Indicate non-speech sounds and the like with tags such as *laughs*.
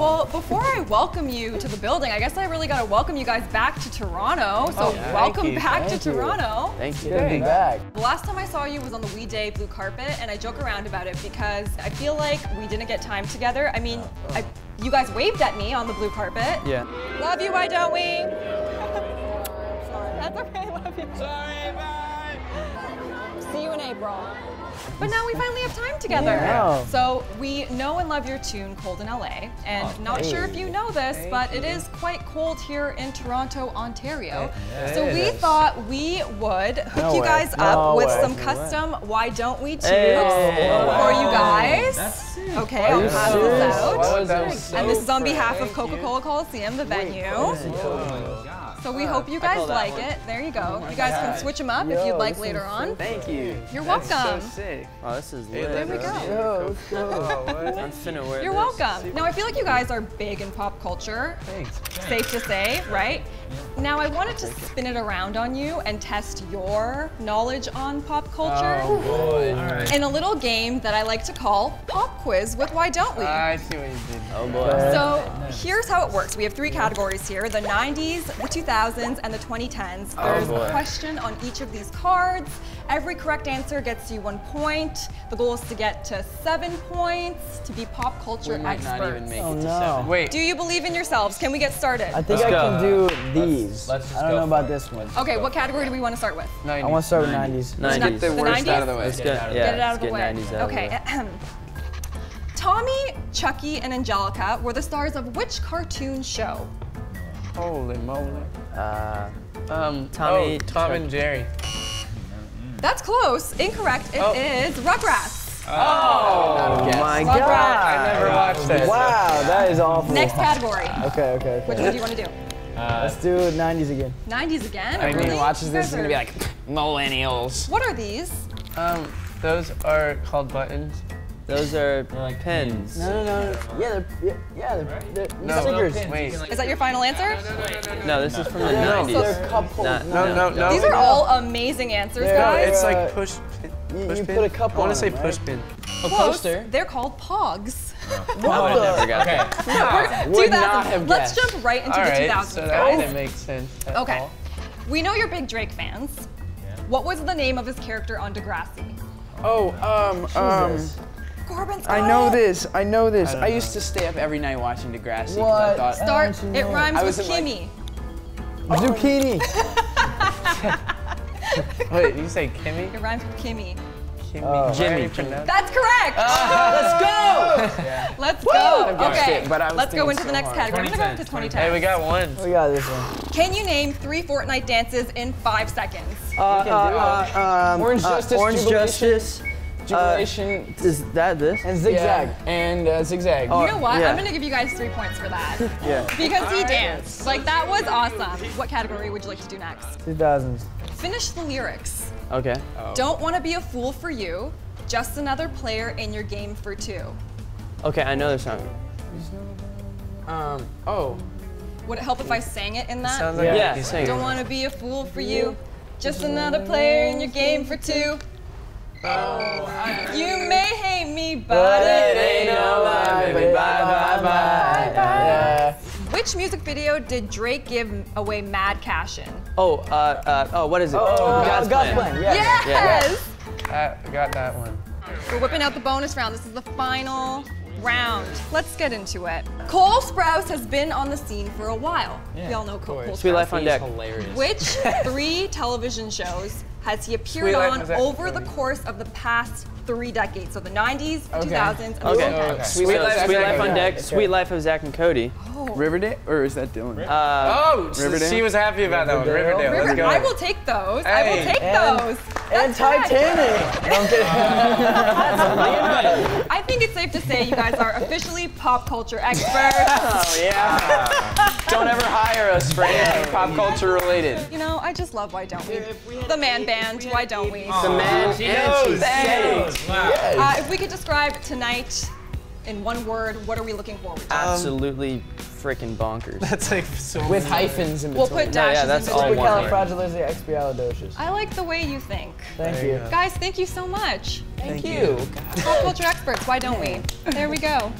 well, before I welcome you to the building, I guess I really got to welcome you guys back to Toronto. So oh, yeah. welcome you. back Thank to you. Toronto. Thank you. Good to be back. The last time I saw you was on the We Day blue carpet, and I joke around about it because I feel like we didn't get time together. I mean, oh. I, you guys waved at me on the blue carpet. Yeah. Love you, why don't we? *laughs* Sorry, that's okay, love you. Sorry, bye. See you in April. But now we finally have time together. Yeah. So we know and love your tune, Cold in LA. And not sure if you know this, but it is quite cold here in Toronto, Ontario. so we thought we would hook No you way. guys No up with way. some No way. custom Why Don't We tunes Hey. for you guys. Okay, I'll you pass this out. And this is on behalf of Coca-Cola Coliseum, the venue. you. So we hope you guys like one. it. There you go. Oh you guys can switch them up if you'd like later is on. Thank you. You're That's welcome. so sick. Oh, this is lit. There we go. Yo, let's go. I'm finna wear You're this. welcome. Now I feel like you guys are big in pop culture. Thanks. Safe to say, right? Now I wanted to spin it around on you and test your knowledge on pop culture Oh boy. All right. in a little game that I like to call Pop Quiz with Why Don't We? I see what you did. Oh boy. So here's how it works. We have three categories here: the 90s, the 2000s, and the 2010s. There's boy. a question on each of these cards. Every correct answer gets you one point. The goal is to get to seven points to be pop culture We might experts. not even make Oh it to no. seven. Wait. Do you believe in yourselves? Can we get started? I think Let's I go. can do these. let's just I don't go know about it. this one. okay, what category do we want to start with? I want to start with 90s. 90s. Get the The worst 90s? out of the way. Let's Get get, it out of the yeah, Get it out let's of the get way. 90s out okay. of the way. *clears throat* Tommy, Chucky, and Angelica were the stars of which cartoon show? Holy moly. Uh, Um, Tommy- oh, Tom and Jerry. That's close. Incorrect. It is Oh. Rugrats. Oh, my Rugrats. God. I never watched that. Wow, that is awful. Next category. Okay, okay, Which one do you want to do? Let's do 90s again. 90s again? Anyone really? who watches this is gonna be like, millennials. What are these? Um, those are called buttons. Those are *laughs* pins. No, no, no. Yeah, they're, yeah, yeah, they're, they're No, stickers. wait. Is that your final answer? No, this is from the No, 90s. they're cup holders. No, no, no. These are all amazing answers, Yeah, No, guys. it's like push. pin- you- push you pin? put a cup I want to say them, push right? pin. Close. They're called Pogs. What the? Forgot that. Would not have Let's guessed. jump right into All the right, 2000s, so that guys. didn't make sense. at Okay. all. We know you're big Drake fans. What was the name of his character on Degrassi? Oh, um, um, Jesus. Corbyn's I know this. I know this. I I, don't used to stay up every night watching Degrassi because I What? thought. Start. How It rhymes with was like- Kimmy. Zucchini. *laughs* Wait, you say Kimmy? It rhymes with Kimmy. Kimmy. Oh. Jimmy. are you pronounce- That's correct. Let's go! Let's go. guessed Okay. it, but I was Let's go thinking into the next hard. category. We're gonna go to 2010. Hey, we got one. We got this one. Can you name three Fortnite dances in five seconds? Uh, uh, uh, um, Orange uh, Justice, Orange Jubilation. Justice. Jubilation Is that this? And zigzag. yeah, and uh, zigzag. You know what? yeah. I'm gonna give you guys three points for that. *laughs* Yeah. Because he danced. Like that was awesome. What category would you like to do next? 2000s. Finish the lyrics. Okay. Don't want to be a fool for you. Just another player in your game for two. Okay, I know the song. Um, oh, Would it help if I sang it in that? Sounds like Yeah, you sing it. Don't want to be a fool for you. Just another player in your game for two. You may hate me, but it ain't no lie, baby. Bye, bye, bye. Yeah. Which music video did Drake give away mad cash in? Oh, uh, uh, oh, what is it? Oh, God's, God's plan. plan. Yeah. Yes! I got that one. We're whipping out the bonus round. This is the final round. Let's get into it. Cole Sprouse has been on the scene for a while. Yeah, we all know Cole, Cole Sweet Sprouse. Life on Deck. hilarious. Which *laughs* three television shows has he appeared Sweet on over the course of the past three decades? So the 90s, Okay. 2000s, and the Okay. 2010s. Sweet, Sweet so Life Suite Life on Deck, Suite Life of Zack and Cody. Riverdale, or is that Dylan? Uh, Oh, Riverdale? she was happy about that one. Riverdale. Riverdale. River- Let's go. I will take those. I will take And- those. And That's correct. Titanic. *laughs* I'm kidding. I think it's safe to say you guys are officially pop culture experts. oh yeah. *laughs* Don't ever hire us for anything pop culture related. you know, I just love Why Don't We? The man band, Why Don't We? the man She and she said. Uh, if we could describe tonight in one word, what are we looking forward to? Absolutely freaking bonkers. That's like so With hyphens in We'll between. put No, yeah, that's in all between. one word. Supercalifragilisticexpialidocious. I like the way you think. Thank There you you. go. Guys, thank you so much. Thank you. Pop culture experts, why don't we? There we go.